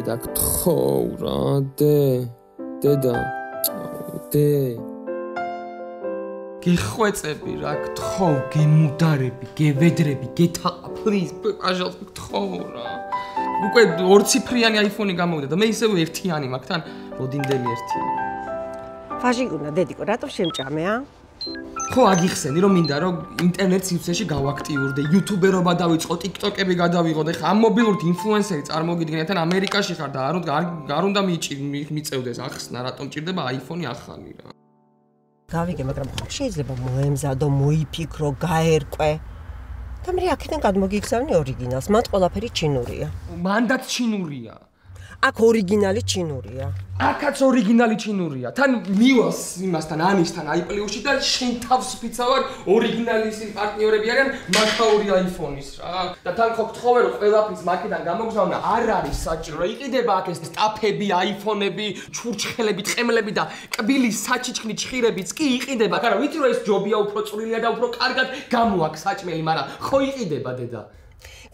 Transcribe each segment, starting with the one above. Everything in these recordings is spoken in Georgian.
დედა გთხოვ რა დე დედა დე. გეხვეწები რა გთხოვ გემუდარები გევედრები გეთაყა პლიზ პაჟალს გთხოვ რა უკვე ორციფრიანი აიფონი გამოვიდა და მე ისევ ერთიანი მაქვს თან როდინდელი ერთიანი ფაჟიგუნა დედიკო რატო შემჭამე ა ხო აგიხსენი რომ მინდა რომ ინტერნეტ სივრცეში გავაქტიურდე. იუთუბერობა დავიწყო ტიკტოკები გადავიღო და ხა ამ მობილური ინფლუენსერი წარმოგიდგენია თან ამერიკაში ხარ და არ არ უნდა მიწევდეს ახსნა რატომ ჭირდება აიფონი ახალი რა. გავიგე მაგრამ ხო შეიძლება მოემზადო მოიფიქრო გაერკვე. და მე აქედან გადმოგიგზავნი ორიგინალს. მათ ყველაფერი ჩინურია. მანდაც ჩინურია აქ ორიგინალი ჩინურია. აქაც ორიგინალი ჩინურია. თან მივალს იმასთან ანისთან აიპლიუში და შენ თავს ფიცავარ ორიგინალის პარტნიორები არიან მაქაური აიფონის რა. და თან ხო გთხოვე რომ ყველაფრის მაკედან გამოგზავნა არ არის საჭირო. იყიდება აქ ეს სტაფები, აიფონები, ჩურჩხელები, ტყემლები და კბილის საჩიჩქნი ჭხირებიც კი იყიდება. მაგრამ რომ ეს ჯობია უფრო წვრილია და უფრო კარგად გამოაქვს საჭმელი, მაგრამ ხო იყიდება დედა.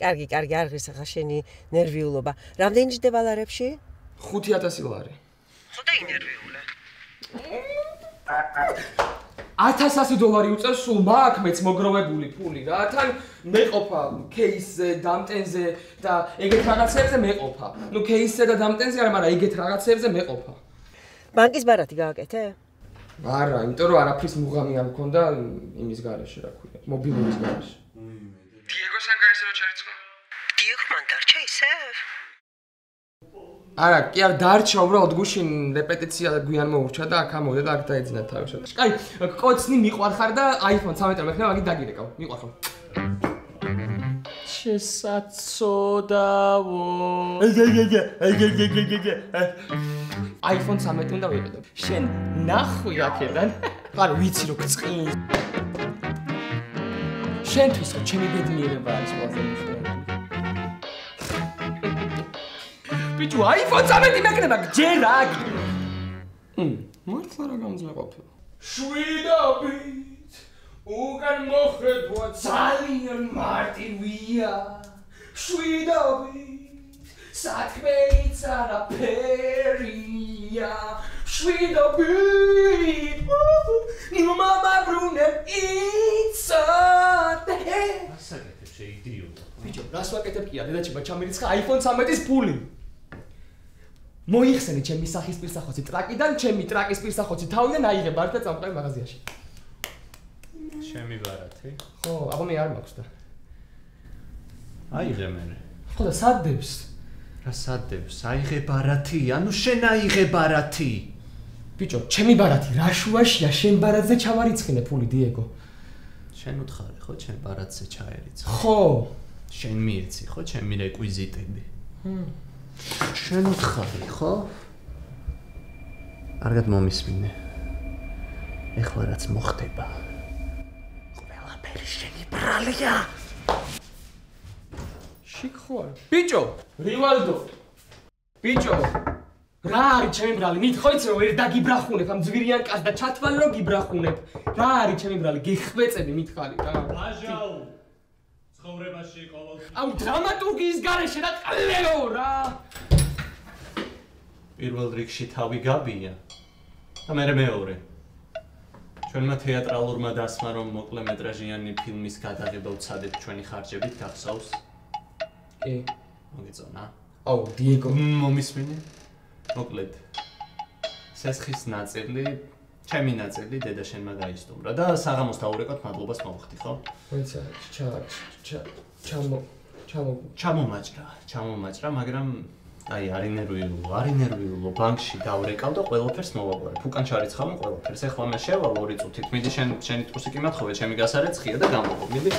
კარგი, კარგი, არ ღირს ახლა შენი ნერვიულობა. რამდენი ჯდება ლარებში? 5000 ლარი. ხოდა ინერვიულე. 1100 დოლარი უწევს სულ მაქმეც მოგროვებული ფული რა. თან მეყოფა кейსზე, დამტენზე და ეგეთ რაღაცებზე მეყოფა. ნუ кейსზე და დამტენზე არა, მაგრამ ეგეთ რაღაცებზე მეყოფა. ბანკის ბარათი გააკეთე? არა, იმიტომ რომ არაფრის მუღამი არ მქონდა იმის გარეშე, რა ქვია, მობილურის გარეშე. დიეგო სანგარისა რო არა, კი არ დარჩა, უბრალოდ გუშინ რეპეტიცია გვიან მოურჩა და აქ ამოვიდა და აქ დაეძინა თავისად. კაი, კოცნი მიყვარხარ და iPhone 13 მექნება მაგი დაგირეკავ. მიყვარხარ. შესაძოდავო. iPhone 13 უნდა ვიყიდო. შენ ნახვი აქედან. არა, ვიცი რომ გწყინ. შენთვის რა ჩემი ბედნიერება არის ყველაზე მნიშვნელოვანი. ბიჭო, iPhone 13 მეკნება ჯერ აგი. მართლა რა გამძლეყოფილა. შვიდობით უკან მოხედვა ძალიან მარტივია. შვიდობით საქმეიც არაფერია. შვიდობით ნუ მამაბრუნებ იცოდე. ასაკეთებს შეიდიოდა. ბიჭო, რას ვაკეთებ კი? დედაჩიმ ჩამირიცხა iPhone 13-ის ფული. მოიხსენე ჩემი სახის პირსახოცი ტრაკიდან, ჩემი ტრაკის პირსახოცი თავიდან აიღებ ართა წამყევი მაღაზიაში. ჩემი ბარათი? ხო, აბა მე არ მაქვს და. აიღე მე. ხო და სადებს? რა სადებს? აიღე ბარათი, ანუ შენ აიღე ბარათი. ბიჭო, ჩემი ბარათი რა შუაშია, შენ ბარათზე ჩავარიცხინე ფული, დიეგო. შენ უთხარი ხო, ჩემ ბარათზე ჩაერიცხე? ხო. შენ მიეცი ხო, ჩემი რეკვიზიტები? ჰმ. შენ უთხარი ხო? კარგად მომისმინე. ეხლა რაც მოხდება. ყველაფერი შენი ბრალია. შიქ ხო არ? ბიჭო, რივალდო. ბიჭო, რა არის ჩემი ბრალი? მით ხო იცი რომ ვერ დაგიბრახუნებ ამ ძვირიან კაცს და ჩათვალე რომ გიბრახუნებ. რა არის ჩემი ბრალი? გიხვეწები მითხარი რა. ბაჟაო. ცხოვრებაში ყოველთვის. აუ დრამატურგიის garaშე და ყლეო რა. პირველ რიგში თავი გაბია. და მე მეორე. ჩვენმა თეატრალურმა დასმა რომ მოკლე მეტრაჟიანი ფილმის გადაღება უცადეთ ჩვენი ხარჯებით გახსოვს? კი. მოგეწონა? აუ, დიეგო, მომისმინე? მოკლედ. სესხის ნაწილი, ჩემი ნაწილი დედა შენმა დაისტუმრა და საღამოს დაურეკოთ მადლობას მოვხდი, ხო? ვიცი, ჩა ჩა ჩამო ჩამო ჩამომაჭრა, ჩამომაჭრა, მაგრამ აი, არ ინერვიულო, არ ინერვიულო, ბანკში დავრეკავ და ყველაფერს მოვაგვარებ. უკან ჩარიცხავ ყველაფერს. ეხლა მე შევალ ორი წუთით. მიდი შენ შენი ტყუსი კი მათხოვე, ჩემი გასარეცხია და გამოვო. მიდი.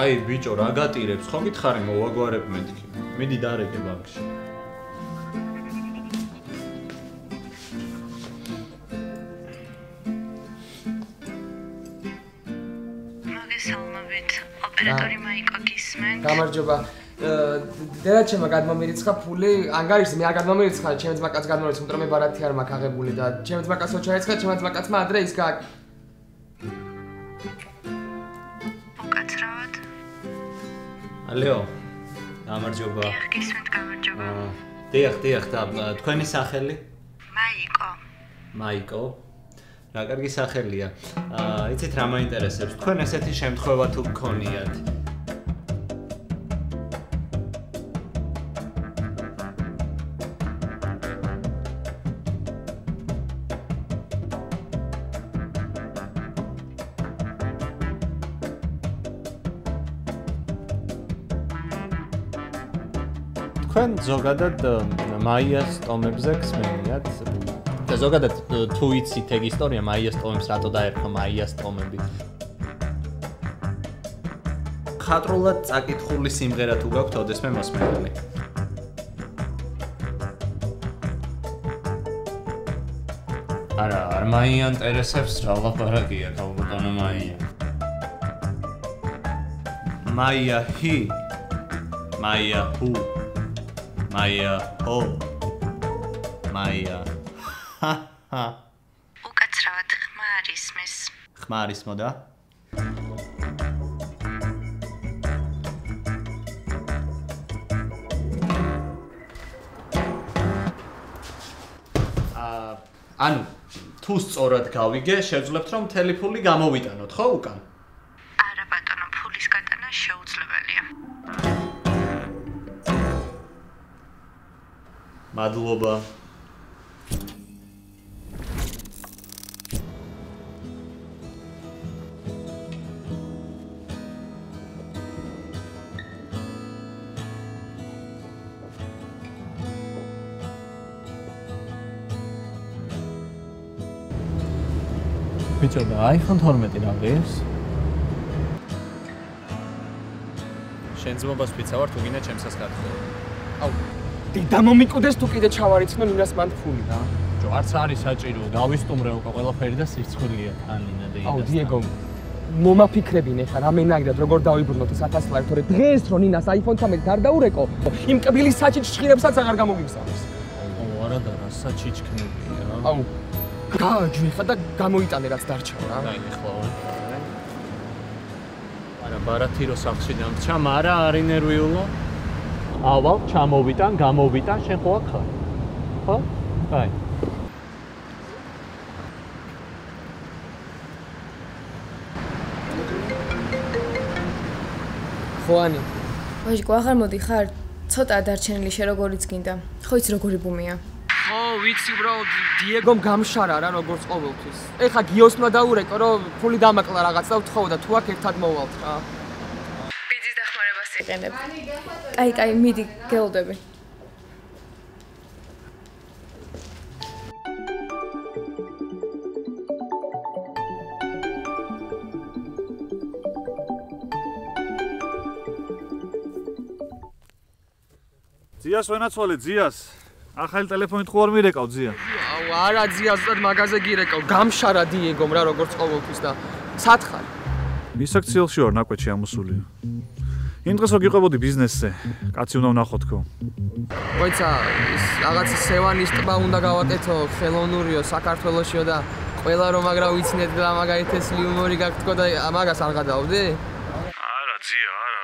აი, ბიჭო, რა გატირებს? ხო გითხარი მოვაგვარებ მეთქი. მიდი დარეკე ბანკში. მოგესალმებით. ოპერატორი მაიკო გისმენთ. გამარჯობა. დედაჩემა გადმომირიცხა ფული, ანგარიშზე მე არ გადმომირიცხა, ჩემი ძმა კაც გადმომირიცხა, მაგრამ მე ბარათი არ მაქვს აღებული და ჩემი ძმა კაცო ჩაეცხა, ჩემი ძმა კაცმა ადრე ის გა ალეო. გამარჯობა. გისმენთ გამარჯობა. დიახ, დიახ, და თქვენი სახელი? მაიკო. მაიკო. რა კარგი სახელია. აა, იცით რა მაინტერესებს? თქვენ ესეთი შემთხვევა თუ გქონიათ? თქვენ ზოგადად მაიას ტომებზე გსმენიათ? და ზოგადად თუ იცით ეგ ისტორია მაიას ტომებს რატო დაერქვა მაიას ტომები? ხატრულად წაკითხული სიმღერა თუ გაქვთ ოდესმე მოსმენელი არა არ მაიან ინტერესებს რა ლაპარაკია კალბოტონა მაია. მაია ჰი მაია ჰუ მაია ჰო მაია ჰა ჰა უკაცრავად ხმარ ისმის. ხმარის მოდა აა ანუ თუ სწორად გავიგე, შევძლებთ რომ მთელი ფული გამოვიტანოთ, ხო უკან? არა ბატონო, ფულის გატანა შეუძლებელია. მადლობა. ბიჭო და iPhone 12 რა ღირს? შენ ძმობას ვიცავარ თუ გინდა ჩემს სასკარტო. აუ დედა მომიკუდეს თუ კიდე ჩავარიცნო ნინას მანდ ფული რა. ბიჭო არც არის საჭირო, დავისტუმრე უკვე ყველაფერი და სიცხულია თანინა და აუ დიეგო მომაფიქრებინე ხა რამენაგდად როგორ დავიბრუნოთ ეს 1000 ლარი თორე დღეს რო ნინას iPhone 13 არ დაურეკო იმ კბილის საჭიჭ ჭირებსაც აღარ გამოგიგზავნის. აუ არა და რა საჩიჩქნებია. აუ გააჯვი ხა და გამოიტანე რაც დარჩა რა. აი ხო. არა ბარათი რო სახში დამრჩა, მარა არი ნერვიულო. ავალ ჩამოვიტან, გამოვიტან, შენ ხო აქ ხარ? ხო? აი. ხოანი ვაჟიკო აღარ მოდი ხარ ცოტა დარჩენილი შე როგორიც გინდა ხო იცი როგორი ბუმია ხო ვიცი bro დიეგომ გამშარა რა როგორც ყოველთვის ეხა გიოსმა დაურეკო რომ ფული დამაკლა რაღაც და ვთხოვ და თუ აქ ერთად მოვალთ რა დახმარებას იყენებ კაი კაი მიდი გელოდები. ძიას ვენაცვალე ძიას. ახალი ტელეფონით ხო არ მირეკავ ძია. აუ არა ძია ზუსტად მაგაზე გირეკავ. გამშარა დიეგომ რა როგორც ყოველთვის და სათხარ მისაქციელში ვარ ნაკვეთში ამოსული იმ დღეს რო გიყვებოდი ბიზნესზე. კაცი უნდა ვნახო თქო. მოიცა ის რაღაც სევანის ტბა უნდა გავაკეთო ხელოვნურიო საქართველოსიო და ყველა რომ მაგრა ვიცნეთ და მაგალითად ეს იუმორი გაქვთ თქო და მაგას არ გადავდი არა ძია არა.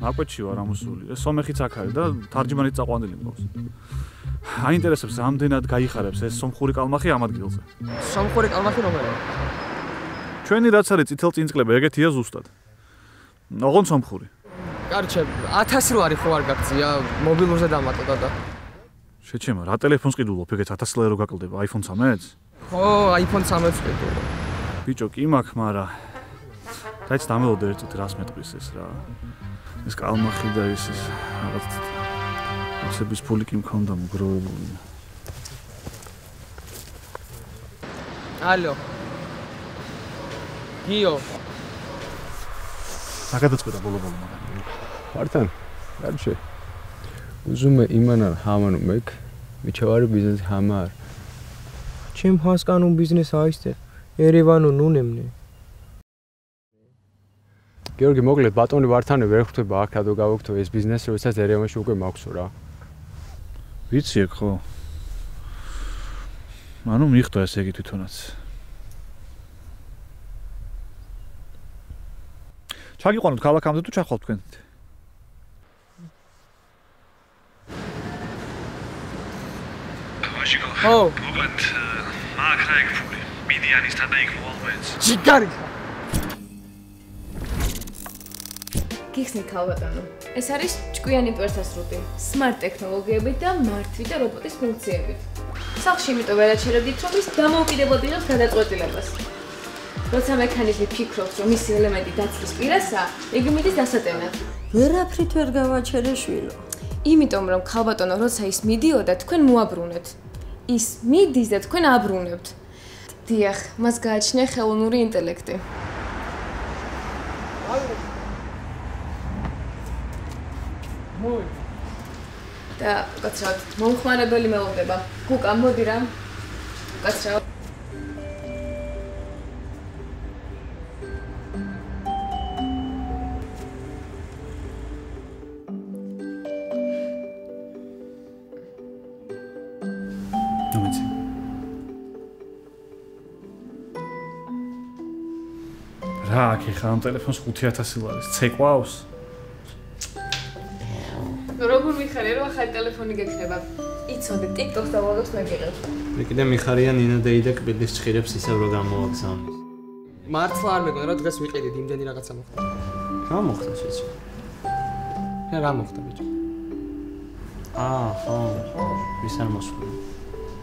ნაკვეთში ვარ ამოსული. ეს სომეხიც აქ არის და თარჯიმანით წაყვანილი მყავს აინტერესებს რამდენად გაიხარებს ეს სომხური კალმახი ამ ადგილზე. სომხური კალმახი რომელია ჩვენი რაც არის წითელ წინწკლება ეგეთია ზუსტად. ოღონ სომხური კარჩე 1000 ლარი ხო არ გაგწია მობილურზე დამატდა და შეჩემა რა ტელეფონს ყიდულობ ეგეთ 1000 ლარი რო გაკლდება iPhone 13-ს ხო iPhone 13 ყიდულ ბიჭო კი მაქვს მარა. დაიც დამელოდე ერთ წუთი რას მეტყვის ეს რა? ეს კალმახი და ეს ის რაღაც ასების ფული კი მქონდა მოგროვებული ალო. გიო. საგადაწყვეტა ბოლო-ბოლო მაგარი Vartan, kardeşe. Uzume imanar haman mek. Miçavari biznes hamar. ჩემ ჰასკანუ ბიზნეს აისტე ერევანო ნუნემნე გიორგი, მოკლედ ბატონი ვართანე ვერ ხვდება აქ დადო გავუქთო ეს ბიზნესი, როდესაც ერევანში უკვე მაქვს რა. ვიცი ეგ ხო? ანუ მიხტო ესე იგი თვითონაც. ჩაგიყვანოთ ქალაქამდე თუ ჩახვალთ თქვენ? ხო. მოგეთ მაგ რა იქ ფული. მიდიანისთან და იქ მოალმეც. ჯიგარი. გიხსნით ქალბატონო. ეს არის ჭკვიანი პერსასრუტი, smart ტექნოლოგიებით და მართვით და რობოტის ფუნქციებით. სახში იმიტომ ვერ აჩერებდით, რომ ის დამოუკიდებლად იღებს გადაწყვეტილებას. როცა მექანიზმი ფიქრობს, რომ მისი ელემენტი დაცვის პირასაა, იგი მიდის დასატენად. ვერაფრით ვერ გავაჩერე შვილო. იმიტომ რომ ქალბატონო, როცა ის მიდიოდა, თქვენ მოაბრუნეთ. ის მიდის და თქვენ აბრუნებთ. დიახ, მას გააჩნია ხელოვნური ინტელექტი. მოი. და უკაცრავად, მომხმარებელი მელოდება. გუკა, მოდი რა. უკაცრავად. რა აქ ხა ამ ტელეფონს 5000 ლარის ცეკვავს? როგორ მიხარია რომ ახალი ტელეფონი გექნება? იცოდე, TikTok-ს და vlog-ს მეგიღებ. მე კიდე მიხარია ნინა დეი და კბილის ჭხირებს ისევ რო გამოაგზავნის. მართლა არ მეგონა რა დღეს ვიყიდით იმდენი რაღაცა მოხდა. რა მოხდა შეჭი? რა რა მოხდა ბიჭო? აა, ხო. ვის არ მოსულა?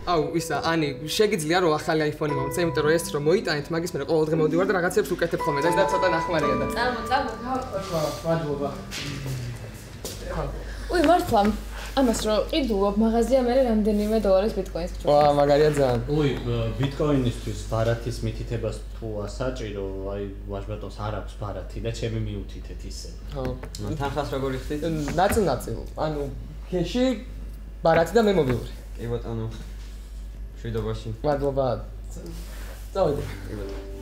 აუ, ისა, ანი, შეგიძლია რომ ახალი iPhone-ი მომწე, იმიტომ რომ ეს რომ მოიტანეთ, მაგის მერე ყოველდღე მოვდივარ და რაღაცებს უკეთებ ხოლმე და ეს და ცოტა ნახმარია და. წამო, წამო, გავაკეთე. ხო, მადლობა. უი, მართლა. ამას რო ყიდულობ მაღაზია მე რამდენიმე დოლარის ბიტკოინს ვჭრობ. ვა, მაგარია ძალიან. უი, ბიტკოინისთვის ბარათის მითითებას თუ ასაჭირო, აი ვაჟბატონს არ აქვს ბარათი და ჩემი მიუთითეთ ისე. ხო. თანხას როგორ იხდით? ნაწილ ნაწილ. ანუ ქეში ბარათი და მე მობილური. კი ბატონო. შვიდობაში. მადლობა. წავიდე. კი ბატონო.